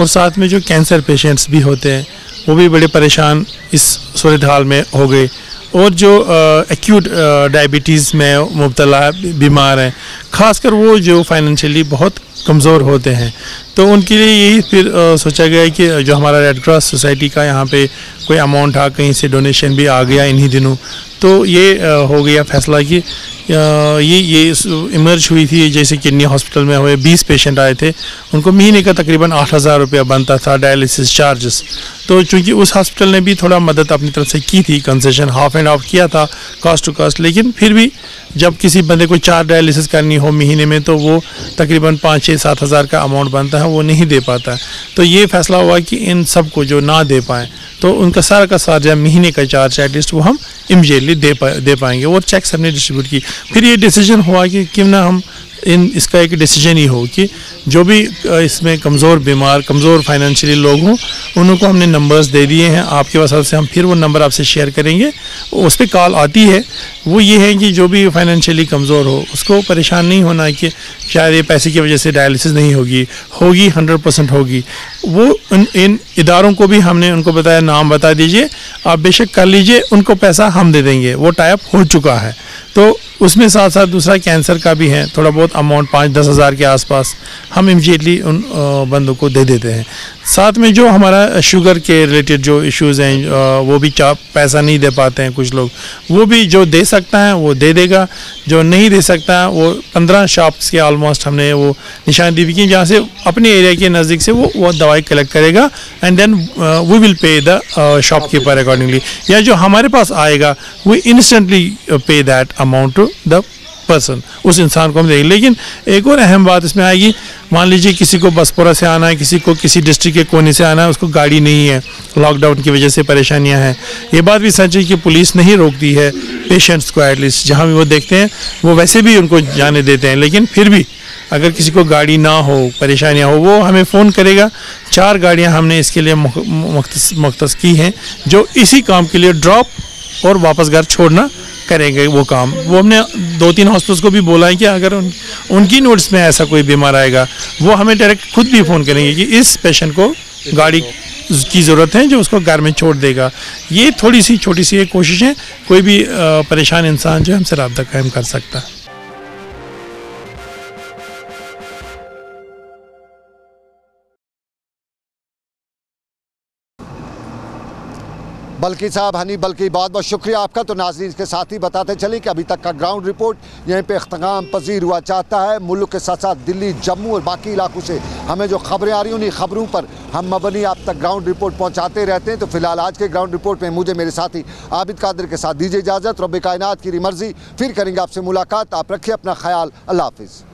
और साथ में जो कैंसर पेशेंट्स भी होते हैं वो भी बड़े परेशान इस सूरत हाल में हो गए। और जो एक्यूट डायबिटीज़ में मुबतला बीमार हैं ख़ासकर वो जो फाइनेंशियली बहुत कमज़ोर होते हैं। तो उनके लिए यही फिर आ, सोचा गया कि जो हमारा रेड क्रॉस सोसाइटी का यहाँ पे कोई अमाउंट आ कहीं से डोनेशन भी आ गया इन्हीं दिनों तो ये हो गया फैसला कि ये ये इमर्ज हुई थी जैसे किडनी हॉस्पिटल में हुए 20 पेशेंट आए थे, उनको महीने का तकरीबन आठ हज़ार रुपया बनता था डायलिसिस चार्जेस। तो चूँकि उस हॉस्पिटल ने भी थोड़ा मदद अपनी तरफ़ से की थी, कंसेशन हाफ़ एंड हाफ़ किया था, कॉस्ट टू कॉस्ट, लेकिन फिर भी जब किसी बंदे को चार डायलिसिस करनी हो महीने में तो वो तकरीबन पाँच, छः, सात हज़ार का अमाउंट बनता है, वो नहीं दे पाता है। तो ये फैसला हुआ कि इन सबको जो ना दे पाएँ तो उनका सारा का सारा महीने का चार्ज एटलीस्ट वो हम इमीजिएटली दे पा, दे पाएँगे। और चेक्स हमने डिस्ट्रीब्यूट की। फिर ये डिसीज़न हुआ कि क्यों ना हम इन इसका एक डिसीज़न ही हो कि जो भी इसमें कमज़ोर, बीमार, कमज़ोर फाइनेंशियली लोग हों, उनको हमने नंबर्स दे दिए हैं। आपके वसात से हम फिर वो नंबर आपसे शेयर करेंगे। उस पर कॉल आती है। वो ये है कि जो भी फाइनेंशियली कमज़ोर हो, उसको परेशान नहीं होना कि शायद ये पैसे की वजह से डायलिसिस नहीं होगी। होगी हंड्रेड परसेंट होगी। वो इन इन इदारों को भी हमने उनको बताया, नाम बता दीजिए। आप बेशक कर लीजिए, उनको पैसा हम दे देंगे। वो टाइप हो चुका है। तो उसमें साथ साथ दूसरा कैंसर का भी है, थोड़ा बहुत अमाउंट पाँच दस हज़ार के आसपास, हम इमीडिएटली उन बंदों को दे देते हैं। साथ में जो हमारा शुगर के रिलेटेड जो इश्यूज़ हैं वो भी चा, पैसा नहीं दे पाते हैं कुछ लोग। वो भी जो दे सकता है, वो दे देगा। जो नहीं दे सकता है, वो पंद्रह शॉप्स के ऑलमोस्ट हमने वो निशान दी की जहाँ से अपने एरिया के नज़दीक से वो वो दवाई कलेक्ट करेगा and then we will pay the shopkeeper accordingly या जो हमारे पास आएगा वो instantly pay that amount to the person उस इंसान को हम देखें लेकिन एक और अहम बात इसमें आएगी, मान लीजिए किसी को बसपुरा से आना है, किसी को किसी डिस्ट्रिक्ट के कोने से आना है, उसको गाड़ी नहीं है लॉकडाउन की वजह से परेशानियाँ हैं। ये बात भी सच है कि पुलिस नहीं रोकती है पेशेंट्स को एटलीस्ट जहाँ भी वो देखते हैं, वो वैसे भी उनको जाने देते हैं, लेकिन फिर भी अगर किसी को गाड़ी ना हो, परेशानियाँ हो, वो हमें फ़ोन करेगा। चार गाड़ियाँ हमने इसके लिए मुख्त की हैं, जो इसी काम के लिए ड्रॉप और वापस घर छोड़ना करेंगे वो काम। वो हमने दो तीन हॉस्पिटल्स को भी बोला है कि अगर उन, उनकी नोट्स में ऐसा कोई बीमार आएगा वो हमें डायरेक्ट खुद भी फ़ोन करेंगे कि इस पेशेंट को गाड़ी की ज़रूरत है जो उसको घर में छोड़ देगा। ये थोड़ी सी छोटी सी एक कोशिश है कोई भी परेशान इंसान जो हमसे रबता कायम कर सकता है। बल्कि साहब, हनी, बल्कि बहुत बहुत शुक्रिया आपका। तो नाजरीन के साथ ही बताते चले कि अभी तक का ग्राउंड रिपोर्ट यहीं पे अख्ताम पजीर हुआ चाहता है। मुल्क के साथ साथ दिल्ली, जम्मू और बाकी इलाकों से हमें जो खबरें आ रही उन्हीं खबरों पर हम मबनी आप तक ग्राउंड रिपोर्ट पहुँचाते रहते हैं। तो फ़िलहाल आज के ग्राउंड रिपोर्ट में मुझे, मेरे साथी आबिद कादिर के साथ दीजिए इजाज़त। रब कायनात की मर्ज़ी। फिर करेंगे आपसे मुलाकात। आप रखिए अपना ख्याल। अल्लाह हाफिज़।